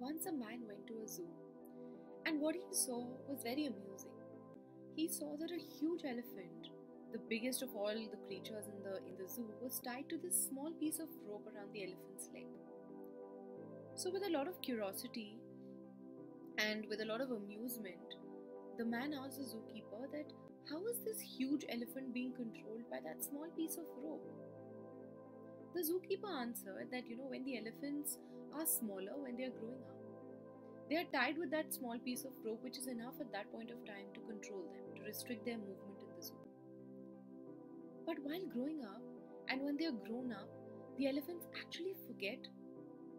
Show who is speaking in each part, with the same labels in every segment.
Speaker 1: Once a man went to a zoo, and what he saw was very amusing. He saw that a huge elephant, the biggest of all the creatures in the in the zoo, was tied to this small piece of rope around the elephant's leg. So, with a lot of curiosity and with a lot of amusement, the man asked the zookeeper that how is this huge elephant being controlled by that small piece of rope? The zookeeper answered that you know when the elephants are smaller when they are growing up, they are tied with that small piece of rope which is enough at that point of time to control them, to restrict their movement in the zoo. But while growing up and when they are grown up, the elephants actually forget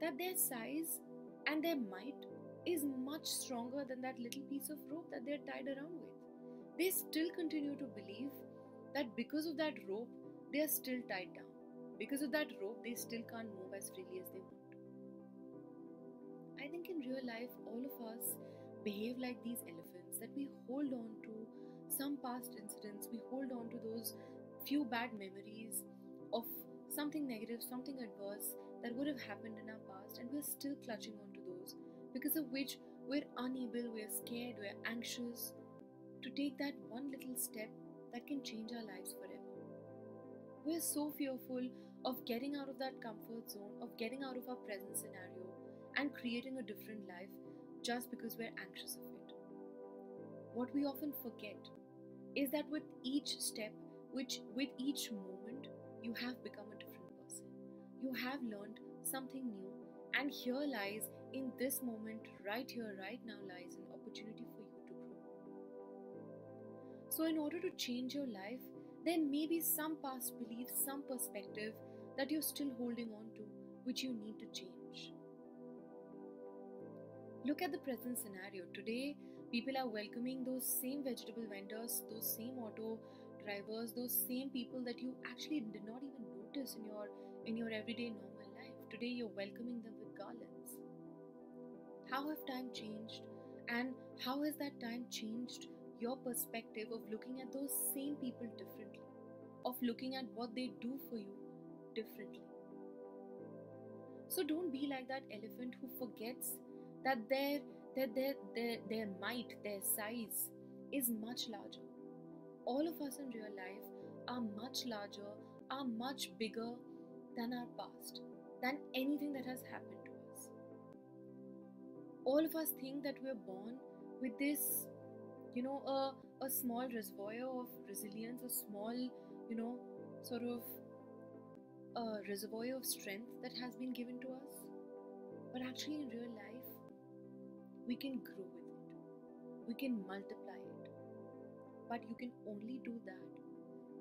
Speaker 1: that their size and their might is much stronger than that little piece of rope that they're tied around with. They still continue to believe that because of that rope, they are still tied down. Because of that rope, they still can't move as freely as they want. I think in real life, all of us behave like these elephants that we hold on to some past incidents, we hold on to those few bad memories of something negative, something adverse that would have happened in our past, and we're still clutching on to those because of which we're unable, we're scared, we're anxious to take that one little step that can change our lives forever. We're so fearful of getting out of that comfort zone, of getting out of our present scenario, and creating a different life just because we're anxious of it. What we often forget is that with each step, which with each moment, you have become a different person. You have learned something new, and here lies in this moment, right here, right now, lies an opportunity for you to grow. So, in order to change your life, there may be some past beliefs, some perspective that you're still holding on to, which you need to change. Look at the present scenario. Today, people are welcoming those same vegetable vendors, those same auto drivers, those same people that you actually did not even notice in your in your everyday normal life. Today, you're welcoming them with garlands. How have time changed, and how has that time changed your perspective of looking at those same people differently, of looking at what they do for you differently? So don't be like that elephant who forgets that their that their, their their might, their size is much larger. All of us in real life are much larger, are much bigger than our past, than anything that has happened to us. All of us think that we're born with this, you know, a, a small reservoir of resilience, a small, you know, sort of a reservoir of strength that has been given to us. But actually, in real life, we can grow with it, we can multiply it. But you can only do that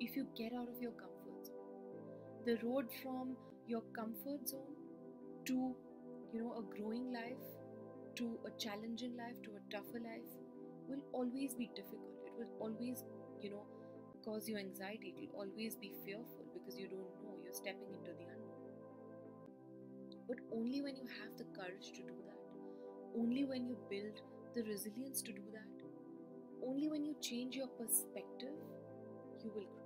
Speaker 1: if you get out of your comfort zone. The road from your comfort zone to you know a growing life to a challenging life to a tougher life will always be difficult. It will always you know cause you anxiety. It will always be fearful because you don't know. You're stepping into the unknown. But only when you have the courage to do that only when you build the resilience to do that only when you change your perspective you will grow